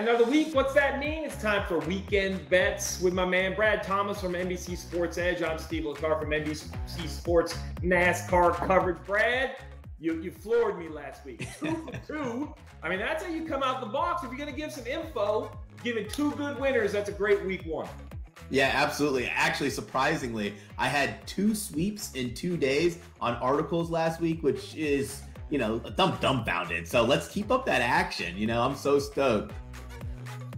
another week. What's that mean? It's time for weekend bets with my man Brad Thomas from NBC Sports Edge. I'm Steve Letarte from NBC Sports NASCAR coverage. Brad, you, you floored me last week. Two for two. I mean, that's how you come out the box. If you're going to give some info, giving two good winners, that's a great week one. Yeah, absolutely. Actually, surprisingly, I had two sweeps in two days on articles last week, which is, you know, dumb dumbfounded. So let's keep up that action. You know, I'm so stoked.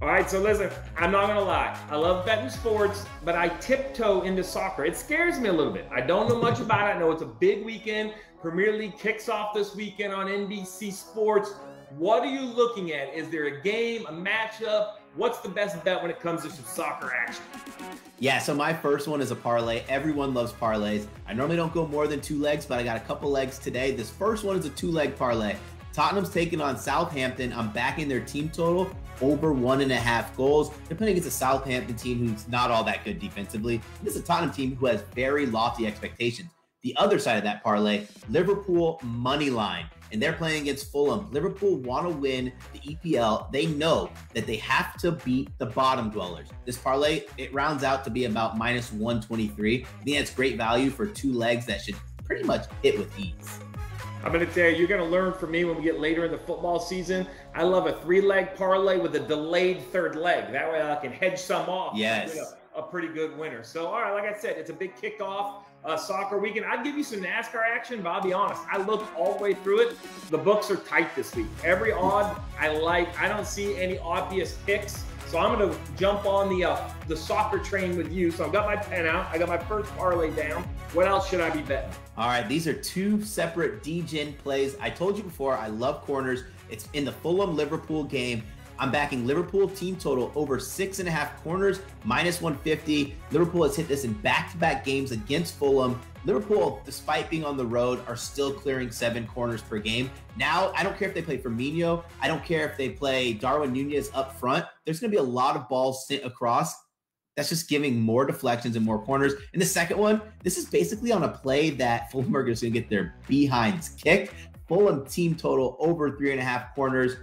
All right, so listen, I'm not gonna lie. I love betting sports, but I tiptoe into soccer. It scares me a little bit. I don't know much about it. I know it's a big weekend. Premier League kicks off this weekend on NBC Sports. What are you looking at? Is there a game, a matchup? What's the best bet when it comes to some soccer action? Yeah, so my first one is a parlay. Everyone loves parlays. I normally don't go more than two legs, but I got a couple legs today. This first one is a two leg parlay. Tottenham's taking on Southampton. I'm backing their team total over one and a half goals. They're playing against a Southampton team who's not all that good defensively. This is a Tottenham team who has very lofty expectations. The other side of that parlay, Liverpool money line, and they're playing against Fulham. Liverpool want to win the EPL. They know that they have to beat the bottom dwellers. This parlay it rounds out to be about minus 123. I think that's great value for two legs that should pretty much hit with ease. I'm going to tell you, you're going to learn from me when we get later in the football season. I love a three leg parlay with a delayed third leg. That way I can hedge some off. Yes. Know, a pretty good winner. So, all right, like I said, it's a big kickoff uh, soccer weekend. I'd give you some NASCAR action, but I'll be honest, I looked all the way through it. The books are tight this week. Every odd I like. I don't see any obvious picks. So I'm going to jump on the uh, the soccer train with you. So I've got my pen out. I got my first parlay down. What else should I be betting? All right, these are two separate DGen plays. I told you before, I love corners. It's in the Fulham Liverpool game. I'm backing Liverpool team total over six and a half corners, minus 150. Liverpool has hit this in back to back games against Fulham. Liverpool, despite being on the road, are still clearing seven corners per game. Now, I don't care if they play Firmino. I don't care if they play Darwin Nunez up front. There's going to be a lot of balls sent across. That's just giving more deflections and more corners. And the second one, this is basically on a play that Fulham are going to get their behinds kicked. Fulham team total over three and a half corners.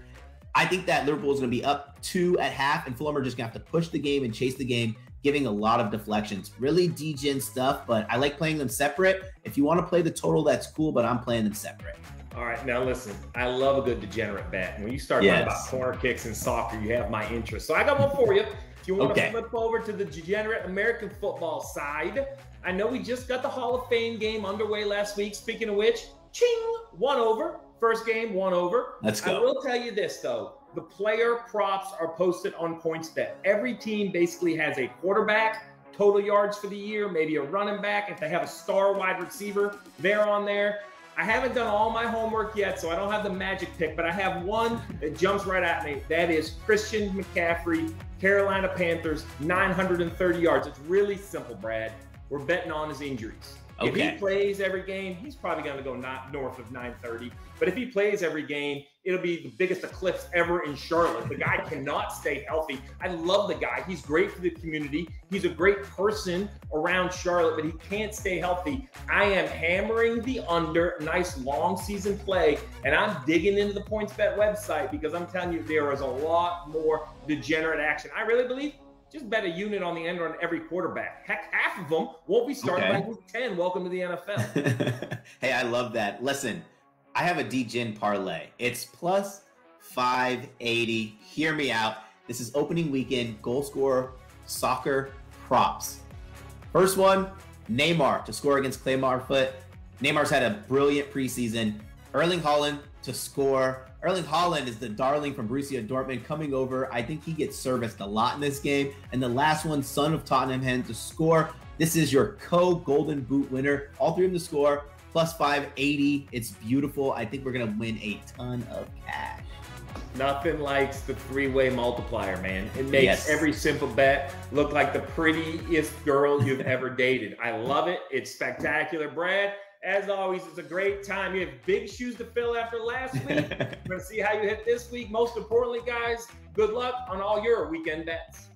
I think that Liverpool is going to be up two at half, and Fulham are just going to have to push the game and chase the game giving a lot of deflections. Really DGen stuff, but I like playing them separate. If you want to play the total, that's cool, but I'm playing them separate. All right, now listen, I love a good degenerate bet. When you start yes. talking about corner kicks and soccer, you have my interest. So I got one for you. If you want okay. to flip over to the degenerate American football side, I know we just got the Hall of Fame game underway last week. Speaking of which, ching, one over. First game, one over. Let's go. I will tell you this, though the player props are posted on PointsBet. Every team basically has a quarterback, total yards for the year, maybe a running back. If they have a star wide receiver, they're on there. I haven't done all my homework yet, so I don't have the magic pick, but I have one that jumps right at me. That is Christian McCaffrey, Carolina Panthers, 930 yards. It's really simple, Brad. We're betting on his injuries. Okay. If he plays every game, he's probably going to go not north of 930. But if he plays every game, it'll be the biggest eclipse ever in Charlotte. The guy cannot stay healthy. I love the guy. He's great for the community. He's a great person around Charlotte, but he can't stay healthy. I am hammering the under, nice long season play, and I'm digging into the PointsBet website because I'm telling you there is a lot more degenerate action. I really believe just bet a unit on the end on every quarterback. Heck, half of them won't be starting okay. by week 10. Welcome to the NFL. hey, I love that. Listen, I have a DGen parlay. It's plus 580. Hear me out. This is opening weekend goal score soccer props. First one, Neymar to score against Clermont Foot. Neymar's had a brilliant preseason. Erling Haaland to score Erling Haaland is the darling from Borussia Dortmund coming over. I think he gets serviced a lot in this game. And the last one, son of Tottenham Hen to score. This is your co Golden Boot winner. All three of them to score, plus 580. It's beautiful. I think we're going to win a ton of cash. Nothing likes the three-way multiplier, man. It makes yes. every simple bet look like the prettiest girl you've ever dated. I love it. It's spectacular, Brad. As always, it's a great time. You have big shoes to fill after last week. We're going to see how you hit this week. Most importantly, guys, good luck on all your weekend bets.